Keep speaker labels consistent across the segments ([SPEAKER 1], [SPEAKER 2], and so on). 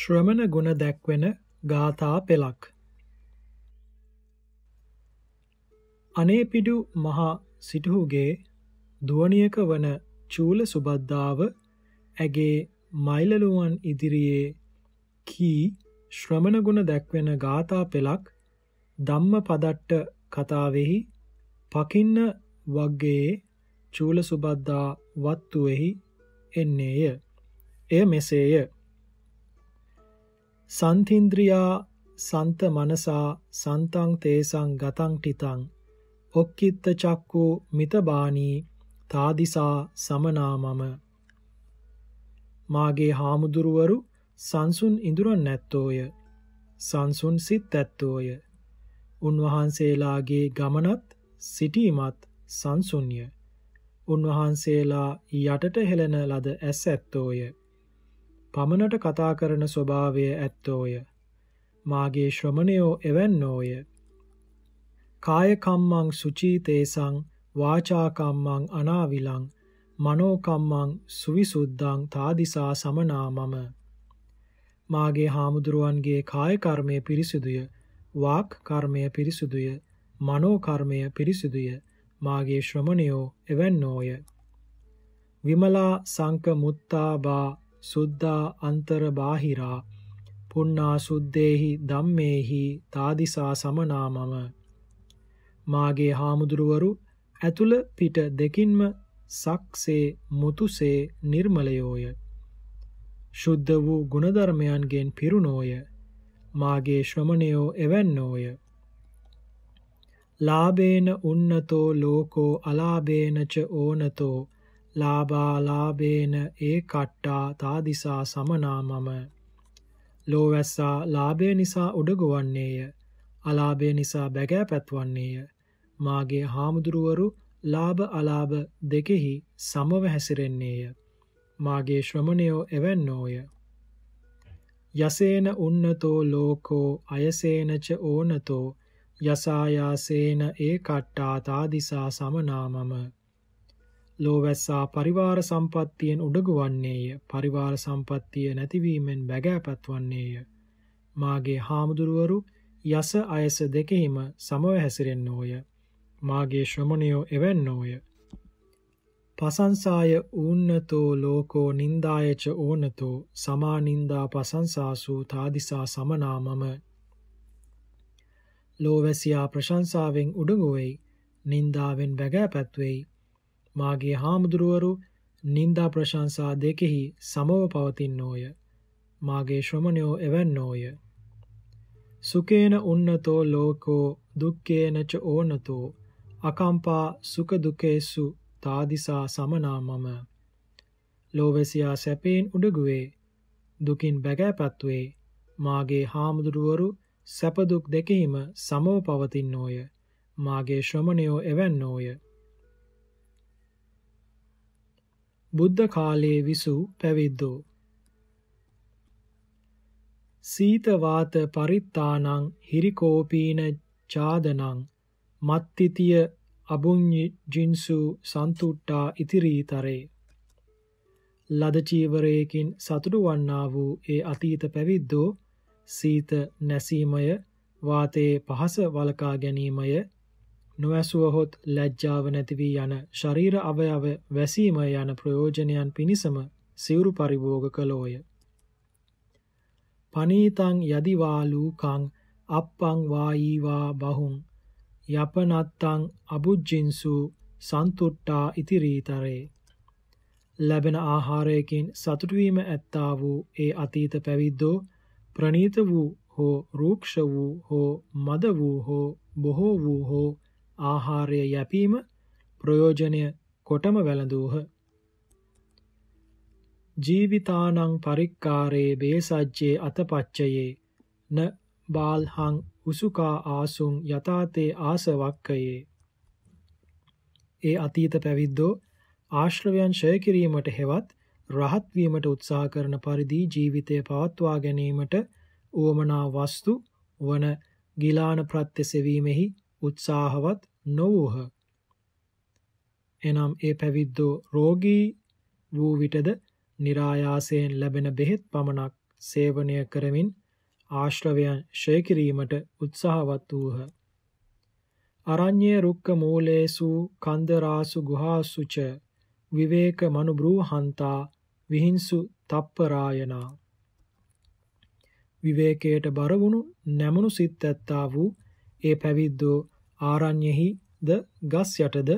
[SPEAKER 1] ශ්‍රමණ ගුණ දැක්වෙන ගාථා පෙළක් අනේපිඩු මහා සිටුහුගේ දුවනියක වන චූල සුබද්දාව ඇගේ මයිලලුවන් ඉදිරියේ කී ශ්‍රමණ ගුණ දැක්වෙන ගාථා පෙළක් ධම්ම පදට්ට කතාවෙහි පකින්න වග්ගයේ චූල සුබද්දා වත්තුවෙහි එන්නේය. එය මෙසේය. සන්තින්ද්‍රියා සන්ත මනසා සන්තං තේසං ගතං ටිතං ඔක්කිත්ත චක්කු මිතබානී තාදිසා සමනාමම. මාගේ හාමුදුරුවරු සංසුන් ඉඳුරන් නැත්තෝය. සංසුන් සිත් ඇත්තෝය. උන්වහන්සේලාගේ ගමනත් සිටීමත් සංසුන්ය. උන්වහන්සේලා යටට හෙළන ලද ඇස් ඇත්තෝය. පමණට කතා කරන ස්වභාවය ඇත්තෝය. මාගේ ශ්‍රමණයෝ එවැන්නෝය. කායකම්මං සුචීතේසං වාචාකම්මං අනාවිලං මනෝකම්මං සුවිසුද්ධං තාදිසා සමනාමම මාගේ හාමුදුරුවන්ගේ කාය කර්මය පිරිසිදුය වාක් කර්මය පිරිසිදුය මනෝ කර්මය පිරිසිදුය මාගේ ශ්‍රමණයෝ එවැන්නෝය විමලා සංක මුත්තාබා සුද්ධා අන්තර බාහිරා පුන්නා සුද්දේහි ධම්මේහි තාදිසා සමනාමම. මාගේ හාමුදුරුවරු ඇතුළ පිට දෙකින්ම සක්සේ මුතුසේ නිර්මලයෝය. ශුද්ධ වූ ගුණධර්මයන්ගෙන් පිරුණෝය. මාගේ ශ්‍රමණයෝ එවැන්නෝය. ලාභේන උන්නතෝ ලෝකෝ අලාභේනච ඕනතෝ ලාභාලාභේන ඒ කට්ටා තාදිසා සමනා මම ලෝවැස්සා ලාභය නිසා උඩගුවන්නේය. අලාභය නිසා බැගෑ පැත්වන්නේය. මාගේ හාමුදුරුවරු ලාභ අලාභ දෙකෙහි සමව හැසිරෙන්නේය. මාගේ ශ්‍රමණයෝ එවැන්නෝය. යසේන උන්නතෝ ලෝකෝ අයසේනච ඕනතෝ. යසායාසේන ඒ කට්ටා තාදිසා සමනාමම. ලෝවැස්සා පරිවාර සම්පත්තියෙන් උඩගු වන්නේය පරිවාර සම්පත්තිය නැතිවීමෙන් බැගෑපත් වන්නේය මාගේ හාමුදුරුවරු යස අයස දෙකෙහිම සමව හැසිරෙන්නෝය. මාගේ ශ්‍රමණයෝ එවැන්නෝය. පසංසාය ඌන්නතෝ ලෝකෝ නින්දායච ඕනතෝ සමා නින්දා පසංසාසු තාදිසා සමනාමම ලෝවැසියා ප්‍රශංසාවෙන් උඩඟු වෙයි නින්දාවෙන් බැගෑපත් වෙයි මාගේ හාමුදුරුවරු නින්දා ප්‍රශංසා දෙකෙහි සමව පවතින්නෝය. මාගේ ශ්‍රමණයෝ එවැන්නෝය. සුකේන උන්නතෝ ලෝකෝ දුක්කේනච ඕනතෝ අකම්පා සුක දුකේසු තාදිසා සමනා මම. ලෝවැසියා සැපයෙන් උඩගුවේ දුකින් බැගෑපත්වේ මාගේ හාමුදුරුවරු සැපදුක් දෙකෙහිම සමව පවතින්නෝය. මාගේ ශ්‍රමණයෝ එවැන්නෝය. බුද්ධ කාලයේ විසූ පැවිද්දෝ. සීතවාත පරිත්තානං හිරිකෝපීන චාදනං මත්තිතිය අබුඤ්ජින්සු සන්තුට්ටා ඉතිරීතරේ. ලද චීවරයකින් සතුටු වන්නා වූ ඒ අතීත පැවිද්දෝ සීත නැසීමය වාතයේ පහස වලකා ගැනීමය නොඇසුවහොත් ලැජ්ජාව නැති වී යන ශරීර අවයව වැසීම යන ප්‍රයෝජනයන් පිණිසම සිවුරු පරිභෝග කළෝය. පනීතං යදිවාලූකං අප්පං වායීවා බහුන් යපනත්තං අබුජ්ජින්සු සන්තුට්ටා ඉතිරීතරේ ලැබෙන ආහාරයකින් සතුටුවීම ඇත්තා වූ ඒ අතීත පැවිද්දෝ ප්‍රනීත වූ හෝ රූක්ෂ වූ හෝ මද වූ හෝ බොහෝ වූ හෝ ආහාරය යැපීම ප්‍රයෝජනය කොටම වැළඳූහ. ජීවිතානං පරික්කාරේ බේසජ්ජේ අතපච්චයේ න බාල්හං උසුකා ආසුන් යතාතේ ආසවක්කයේ. ඒ අතීත පැවිද්දෝ ආශ්‍රවයන් ෂය කිරීමට හෙවත් රහත් වීමට උත්සාහ කරන පරිදි ජීවිතය පවත්වා ගැනීමට උවමනා වස්තු වන ගිලාන ප්‍රත්‍ය සෙවීමෙහි උත්සාහවත් නොවූහ. එනම් ඒ පැවිද්දෝ රෝගී වූ විටද નિરાයාසයෙන් ලැබෙන බෙහෙත් පමණක් සේවනය කරමින් ආශ්‍රවයන් ෂය කිරීමට උත්සාහවත් වූහ. අරඤ්ඤේ රුක්ක මූලේසු කන්දරාසු ගුහාසුච විවේක මනුබ්‍රූහන්තා විහිංසු තප්පරායනා විවේකයට බර වුණු නැමුණු සිත් ඇත්තා වූ ඒ පැවිද්දෝ ආරණ්‍යෙහිද ගස් යටද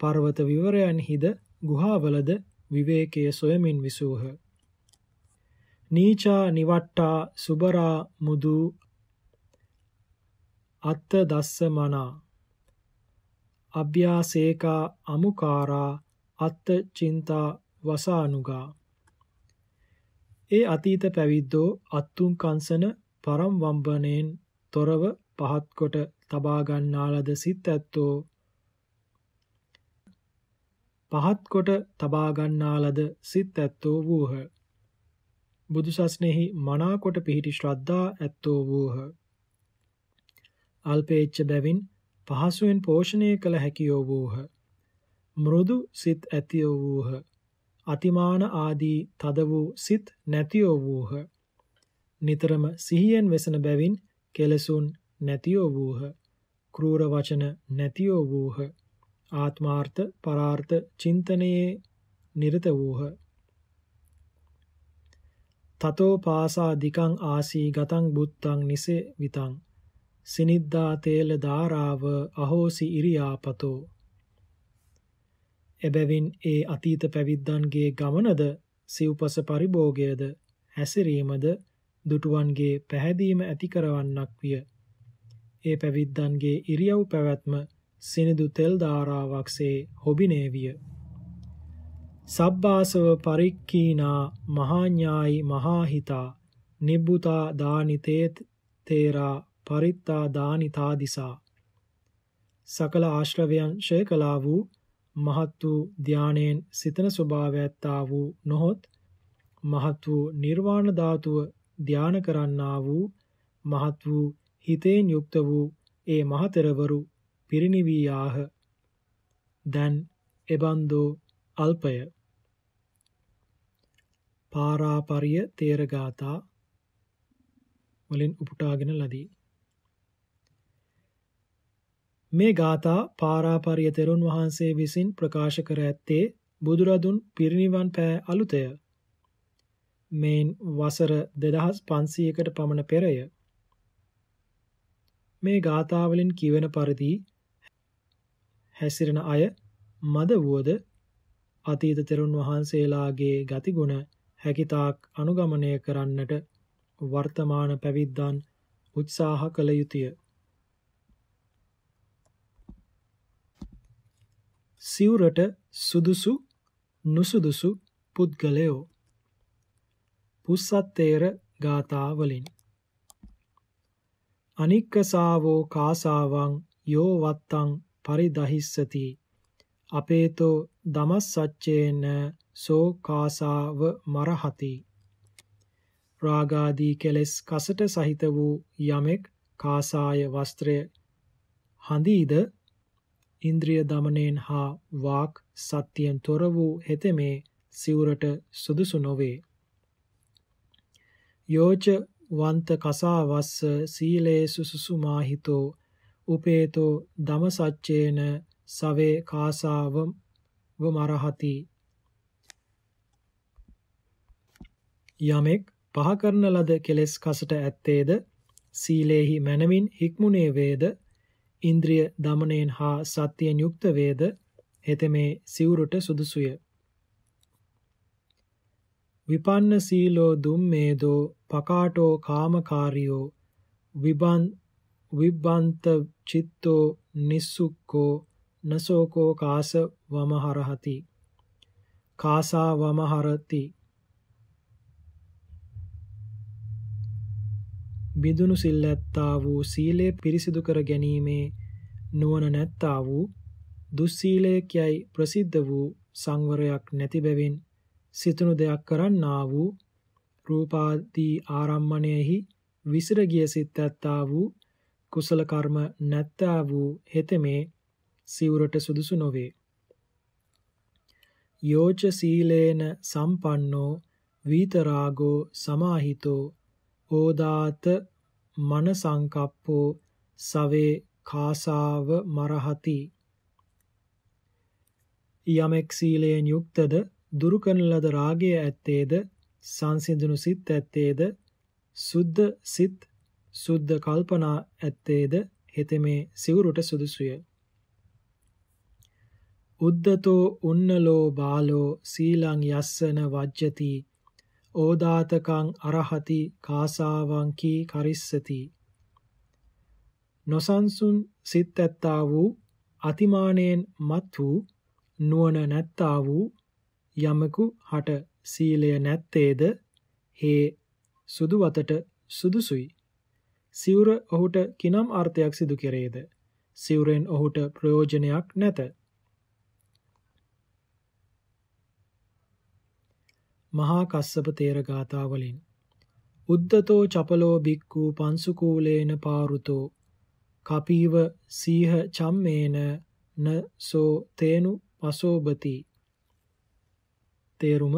[SPEAKER 1] පර්වත විවරයන්හිද ගුහාවලද විවේකයේ සොයමින් විසූහ. නීචා නිවට්ටා සුබරා මුදු අත්ත දස්සමනා අභ්‍යාසේකා අමුකාරා අත්ත චින්තා වසානුගා ඒ අතීත පැවිද්දෝ අත්තුන් කංසන පරම් වම්බනයෙන් තොරව පහත් කොට තබා ගන්නා ලද සිත් ඇත්තෝ පහත් කොට තබා ගන්නා ලද සිත් ඇත්තෝ වූහ. බුදුසස්නෙහි මනාකොට පිහිටි ශ්‍රද්ධා ඇත්තෝ වූහ. අල්පේච්ඡ බැවින් පහසුවෙන් පෝෂණය කළ හැකියෝ වූහ. මෘදු සිත් ඇතියෝ වූහ. අතිමාන ආදී තද වූ සිත් නැතියෝ වූහ. නිතරම සිහියෙන් වෙසන බැවින් කෙලසුන් නැතියෝ වූහ. කෲර වචන නැතියෝ වූහ. ආත්මාර්ථ පරාර්ථ චින්තනයේ නිරත වූහ. තතෝ පාසා දිකං ආසී ගතං බුත්තං නිසේ විතං සිනිද්දා තේල ධාරාව අහෝසි ඉරියාපතෝ එබැවින් ඒ අතීත පැවිද්දන්ගේ ගමනද සිව්පස පරිභෝගයද හැසිරීමද දුටුවන්ගේ පැහැදීම ඇති කරවන්නක් විය. ඒ පැවිද්දන්ගේ ඉරියව් පැවැත්ම සිනිදු තෙල් ධාරාවක්සේ හොබිනේ විය. සබ්බාසව පරික්කීනා මහාඥායි මහාහිතා නිබ්බුතා දානිතේ තේරා පරිත්තා දානිතා දිසා සකල ආශ්‍රවයන් ෂය කළා වූ මහත් වූ ධානයෙන් සිතන ස්වභාවය ඇත්තා වූ නොහොත් මහත් වූ නිර්වාණ ධාතුව ධාන කරන්නා වූ මහත් වූ හිතෙන් යුක්ත වූ ඒ මහතෙරවරු පිරිනිවී යාහ දැන් එබන්දෝ අල්පය පාරාපරිය තේරගාතා වලින් උපුටාගෙන ලදී මේ ගාථා පාරාපරිය තෙරුන් වහන්සේ විසින් ප්‍රකාශ කර ඇත්තේ බුදුරදුන් පිරිනිවන් පෑ අලුතය. මේන් වසර 2500කට පමණ පෙරය. මේ ගාථාවලින් කියවෙන පරිදි හැසිරෙන අය මද වුවද අතීත තෙරුන් වහන්සේලාගේ ගතිගුණ හැකිතාක් අනුගමනය කරන්නට වර්තමාන පැවිද්දන් උත්සාහ කළ යුතුය. සිවුරට සුදුසු නුසුදුසු පුද්ගලයෝ පුස්සත්තේර ගාථා වලින් අනික්කසාවෝ කාසාවං යෝ වත්තං පරිදහිස්සති. අපේතෝ දමස්සච්චේන සෝ කාසාව මරහති. රාගාදී කෙලෙස් කසට සහිත වූ යමෙක් කාසාය වස්ත්‍රය හඳීද? ඉන්ද්‍රිය දමනයෙන් හා වාක් සත්‍යයෙන් තොර වූ හෙතෙමේ සිවුරට සුදුසු නොවේ. යෝච වන්ත කසාවස්ස සීලේසු සුසුමාහිතෝ උපේතෝ දමසච්චේන සවේ කාසාව වමරහති යමෙක් පහ කරන ලද කෙලෙස් කසට ඇත්තේද? සීලේහි මනමින් හික්මුණේ වේද? ඉන්ද්‍රිය දමනයෙන් හා සත්‍යයෙන් යුක්ත වේද? හෙතෙමේ සිවුරට සුදුසුය. විපන්න සීලෝ දුම්මේදෝ පකාටෝ කාමකාරියෝ විබන් විබ්බන්ත චිත්තෝ නිස්සුක්කෝ නසෝකෝ කාස වමහරහති කාසා වමහරති බිඳුණු සිල් ඇත්තා වූ සීලය පිරිසිදු කර ගැනීමේ නුවණ නැත්තා වූ දුස්සීලයක් යයි ප්‍රසිද්ධ වූ සංවරයක් නැති බැවින් සිතුණු දෙයක් කරන්නා වූ රූපාදී ආරම්මණයෙහි විසිර ගිය සිත් ඇත්තා වූ කුසල කර්ම නැත්තා වූ හෙතෙමේ සිවුරට සුදුසු නොවේ. යෝච සීලේන සම්පන්නෝ වීතරාගෝ සමාහිතෝ ඕදාත මන සංකප්පෝ සවේ කාසාව මරහති යමෙක් සීලයෙන් යුක්තද දුරු කරන ලද රාගය ඇත්තේද සංසිඳුණු සිත් ඇත්තේද? සුද්ධ සිත් සුද්ධ කල්පනා ඇත්තේද? හෙතෙමේ සිවුරුට සුදුසුය. උද්දතෝ උන්නලෝ බාලෝ සීලං යස්සන වජ්ජති. ඕදාතකං අරහති කාසාවං කී කරිස්සති. නොසන්සුන් සිත් ඇත්තා වූ අතිමානයෙන් මත් වූ නුවණ නැත්තා වූ යමකු හට සීලය නැත්තේද හේ සුදු වතට සුදුසුයි. සිවුර ඔහුට කිනම් අර්ථයක් සිදු කෙරේද? සිවුරෙන් ඔහුට ප්‍රයෝජනයක් නැත. මහා කස්සප තේර ගාථා වලින් උද්දතෝ චපලෝ බික්කු පංසුකූලේන පාරුතෝ කපීව සීහ චම්මේන න සෝ තේනු පසෝබති තේරුම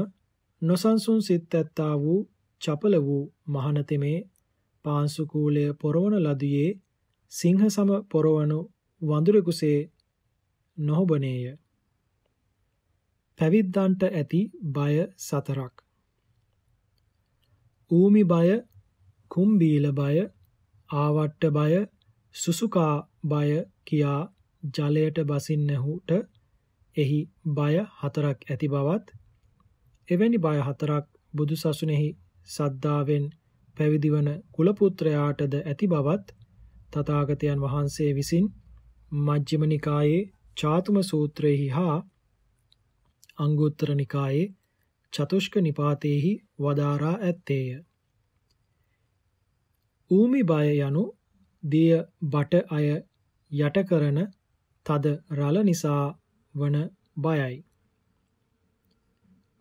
[SPEAKER 1] නොසන්සුන් සිත් ඇත්තා වූ චපල වූ මහනතෙමේ පාංසුකූලය පොරවන ලදියේ සිංහ සම පොරවනු වඳුරෙකුසේ නොහොබනේය. පැවිද්දන්ට ඇති බය සතරක්. ඌමි බය, කුම්බීල බය, ආවට්ට බය, සුසුකා බය කියා ජලයට බසින්නහුට එහි බය හතරක් ඇති බවත් එවැනි බය හතරක් බුදු සසුනේහි සද්ධාවෙන් පැවිදිවන කුලපුත්‍රයාටද ඇති බවත් තථාගතයන් වහන්සේ විසින් මජ්ක්‍ධිම නිකායේ චාතුම සූත්‍රයෙහි හා අංගුත්තර නිකායේ චතුෂ්ක නිපාතේහි වදාරා ඇත්තේය. ඌමි බය යනු දිය බට අය යට කරන තද රළ නිසා වන බයයි.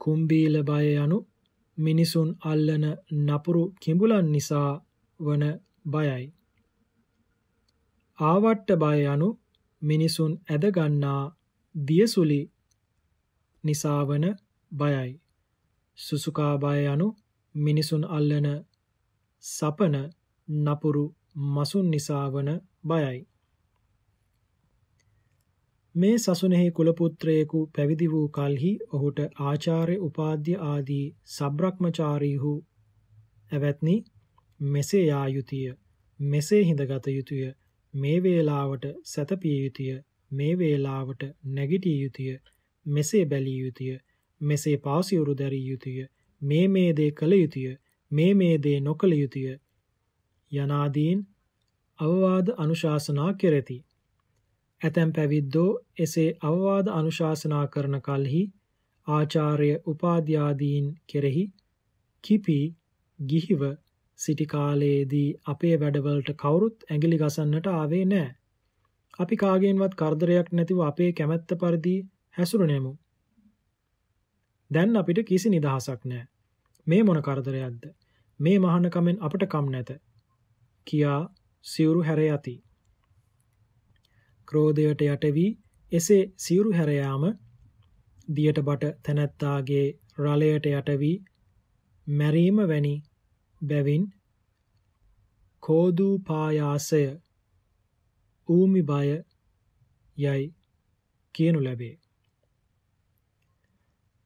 [SPEAKER 1] කුම්බීල බය යනු මිනිසුන් අල්ලන නපුරු කිඹුලන් නිසා වන බයයි. ආවට්ට බය යනු මිනිසුන් ඇදගන්නා දියසුලි නිසා වන බයයි. සුසුකා බය යනු මිනිසුන් අල්ලන සපන නපුරු මසුන් නිසා වන බයයි. මේ සසුනෙහි කුලපුත්‍රයෙකු පැවිදි වූ කල්හි ඔහුට ආචාර්ය උපාධ්‍ය ආදී සබ්‍රක්‍මචාරීහු ඇවැත්නි මෙසේ යා යුතුය. මෙසේ හිඳගත යුතුය. මේ වේලාවට සැතපිය යුතුය. මේ වේලාවට නැගිටිය යුතුය. මෙසේ බැලිය යුතුය. මෙසේ පාසිවුරු දැරිය යුතුය. මේ මේ දේ කළ යුතුය. මේ මේ දේ නොකළ යුතුය. යනාදීන් අවවාද අනුශාසනා කෙරෙති. ඇතැම් පැවිද්දෝ එසේ අවවාද අනුශාසනා කරන කල්හි ආචාර්ය උපාධ්‍යාදීන් කෙරෙහි කිපි ගිහිව සිටි කාලයේදී අපේ වැඩවලට කවුරුත් ඇඟිලි ගසන්නට ආවේ නෑ. අපි කාගෙන්වත් කරදරයක් නැතිව අපේ කැමැත්ත පරිදි හැසුරුනෙමු. දැන් අපිට කිසි නිදහසක් නෑ. මේ මොන කරදරයක්ද? මේ මහානකමෙන් අපට කම් නැත. කියා සිවුරු හැර යති. ක්‍රෝධයට යට වී එසේ සිවුරු හැර යාම දියට බට තැනැත්තාගේ රළයට යට වී මැරීම වැනි බැවින් කෝදූපායාසය ඌමි බය යයි කියනු ලැබේ.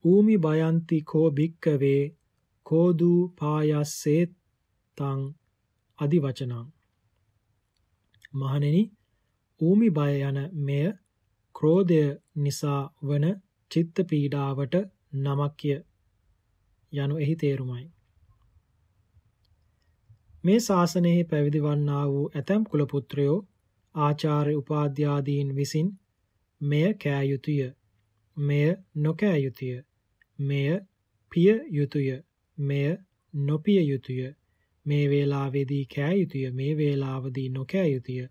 [SPEAKER 1] ඌමි බයන්ති කෝ භික්කවේ කෝදූ පායස්සේ තං අදිවචනං මහණෙනි ඌමි බය යන මෙය ක්‍රෝධය නිසා වන චිත්ත පීඩාවට නමක්ය යනු එහි තේරුමයි. මේ ශාසනයෙහි පැවිදි වන්නා වූ ඇතැම් කුලපුත්‍රයෝ ආචාර්ය උපාධ්‍යාදීන් විසින් මෙය කෑ යුතුය. මෙය නොකෑ යුතුය. මෙය පිය යුතුය. මෙය නොපිය යුතුය. මේ වේලාවේදී කෑ යුතුය. මේ වේලාවදී නොකෑ යුතුය.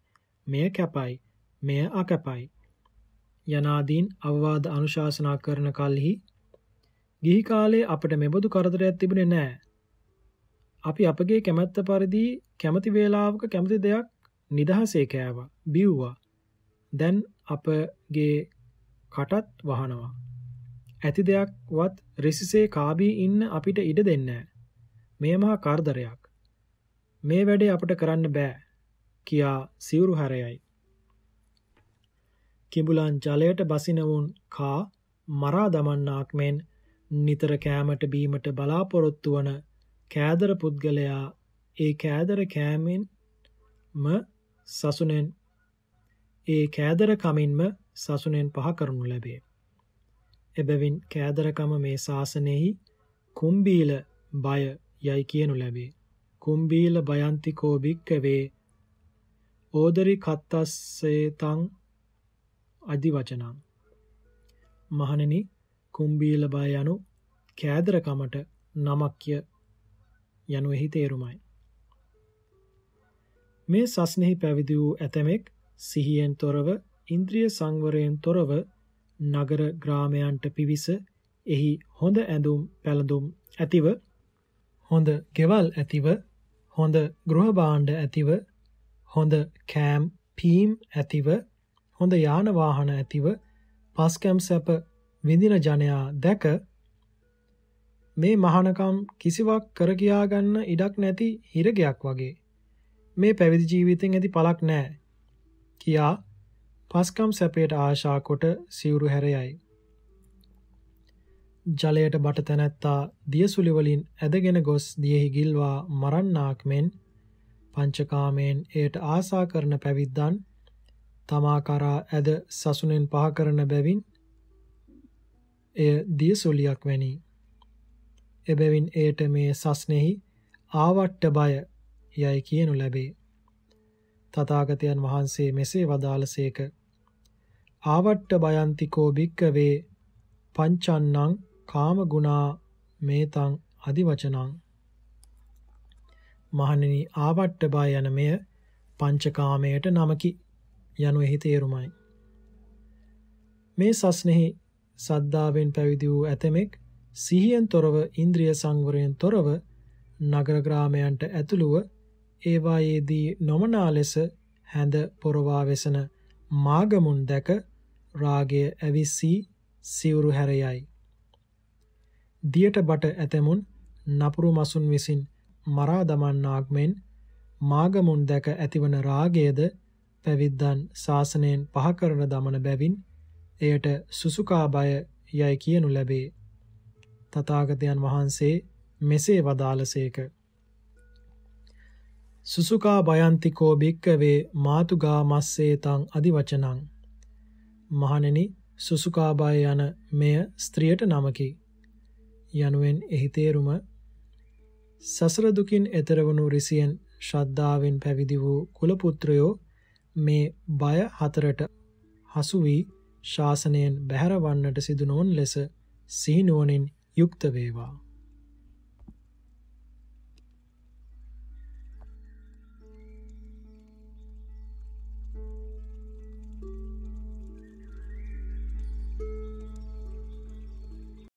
[SPEAKER 1] මෙය කැපයි, මෙය අකැපයි. යනාදීන් අවවාද අනුශාසනා කරන කල්හි ගිහි කාලේ අපට මෙබඳු කරදරයක් තිබුණේ නැහැ. අපි අපගේ කැමැත්ත පරිදි කැමති වේලාවක කැමති දෙයක් නිදහසේ කෑවා, බිව්වා. දැන් අපගේ කටත් වහනවා. ඇති දෙයක්වත් රෙසිසේ කාබී ඉන්න අපිට ඉඩ දෙන්නෑ. මේ මහා කාර්දරයක්. මේ වැඩේ අපට කරන්න බෑ කියා සිවුරු හැරයයි. කිඹුලන් ජලයට බසිනවුන් කා මරා දමන්නාක් මෙන් නිතර කෑමට බීමට බලාපොරොත්තු වන කෑදර පුද්ගලයා ඒ කෑදර කෑමෙන්ම සසුනෙන් ඒ කෑදර කමින්ම සසුනෙන් පහ කරනු ලැබේ. එබැවින් කෑදරකම මේ ශාසනයෙහි කුම්බීල බය යයි කියනු ලැබේ. කුම්බීල භයන්තිකෝ භික්කවේ ඕදරි කත්තස්සේතං අධි වචනං. මහණෙනි කුම්බීල බය යනු කෑදරකමට නමක්ය යනු එහි තේරුමයි. මේ සස්නෙහි පැවිදි වූ ඇතමෙක් සිහියෙන් තොරව ඉන්ද්‍රිය සංවරයෙන් තොරව නගර ග්‍රාමයන්ට පිවිස එහි හොඳ ඇඳුම් පැළඳුම් ඇතිව හොඳ ගෙවල් ඇතිව හොඳ ගෘහභාණ්ඩ ඇතිව හොඳ කෑම් පීම් ඇතිව හොඳ යාන වාහන ඇතිව පස්කැම් සැප විඳින ජනයා දැක මේ මහානකම් කිසිවක් කර කියා ගන්න ඉඩක් නැති හිරගයක් වගේ මේ පැවිදි ජීවිතෙන් ඇති පළක් නැහැ කියා පස්කම් සැපයට ආශා කොට සිවුරු හැරයයි. ජලයට බට තැනැත්තා දියසුලි වලින් ඇදගෙන ගොස් දියෙහි ගිල්වා මරන්නාක් මෙන් පංචකාමයෙන් එයට ආසා කරන පැවිද්දන් තමා කරා ඇද සසුනෙන් පහ කරන බැවින් එය දියසුලියක් වැනි. එබැවින් එයට මේ සස්නෙහි ආවට්ට බය යයි කියනු ලැබේ. තථාගතයන් වහන්සේ මෙසේ වදාළසේක. ආවට්ට බයන්තිකෝ භික්කවේ පංචන්නං කාමගුණා මේතං අදිවචනං. මහණෙනි ආවට්ට බය යන මෙය පංචකාමයට නමකි යනු එහි තේරුමයි. මේ සස්නෙහි සද්ධාවෙන් පැවිදි වූ ඇතමෙක් සිහියෙන් තොරව ඉන්ද්‍රිය සංවරයෙන් තොරව නගර ග්‍රාමයන්ට ඇතුළුව ඒවායේදී නොමනා ලෙස හැඳ පොරවා වෙසන මාගමුන් දැක රාගය ඇවිස්සී සිවුරු හැරයයි. දියට බට ඇතැමුන් නපුරු මසුන් විසින් මරා දමන්නාක් මෙන් මාගමුන් දැක ඇතිවන රාගයද පැවිද්දන් ශාසනයෙන් පහකරන දමන බැවින් එයට සුසුකා බය යයි කියනු ලැබේ. තථාගතයන් වහන්සේ මෙසේ වදාළසේක. සුසුකා බයන්තිකෝ භික්කවේ මාතුගා මස්සේතං අදිවචනං. මහණෙනි සුසුකාබාය යන මෙය ස්ත්‍රියට නමකි. යනුවෙන් එහි තේරුම සසර දුකින් එතර වනු රිසියෙන් ශ්‍රද්ධාවෙන් පැවිදි වූ කුලපුත්‍රයෝ මේ බය හතරට හසු වී ශාසනයෙන් බැහැරවන්නට සිදු නොවන ලෙස සිහිනුවණින් යුක්ත වේවා.